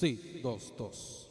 Sí, dos, dos.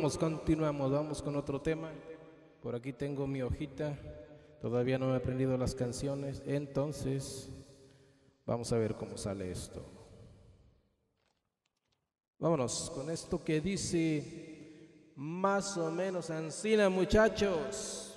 Continuamos, vamos con otro tema. Por aquí tengo mi hojita, todavía no he aprendido las canciones, entonces vamos a ver cómo sale esto. Vámonos con esto que dice más o menos Ancina, muchachos.